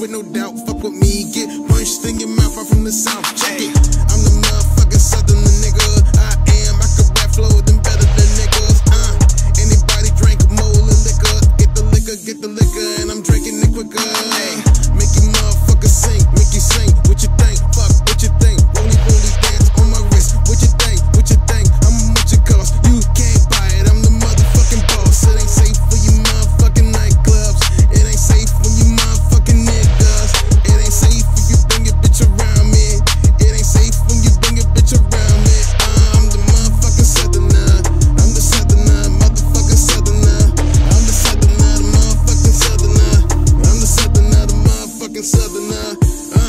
with no doubt. Fuck with me, get punched in your mouth. I'm from the south. Check it. I'm the motherfucking southern nigga. I am. I could rap flow them better than niggas. Uh, anybody drink a mole of liquor? Get the liquor, get the liquor, and I'm drinking it quicker. Ay. China.